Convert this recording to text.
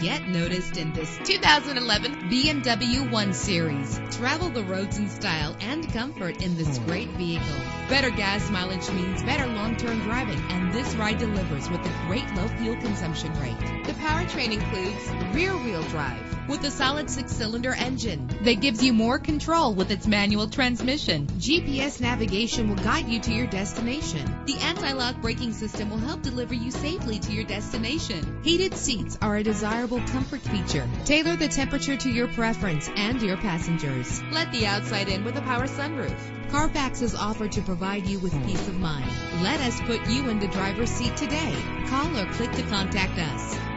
Get noticed in this 2011 BMW 1 Series. Travel the roads in style and comfort in this hmm. great vehicle. Better gas mileage means better long-term driving, and this ride delivers with a great low fuel consumption rate. The powertrain includes rear-wheel drive with a solid six-cylinder engine that gives you more control with its manual transmission. GPS navigation will guide you to your destination. The anti-lock braking system will help deliver you safely to your destination. Heated seats are a desirable comfort feature. Tailor the temperature to your preference and your passengers. Let the outside in with a power sunroof. Carfax is offered to provide you with peace of mind. Let us put you in the driver's seat today. Call or click to contact us.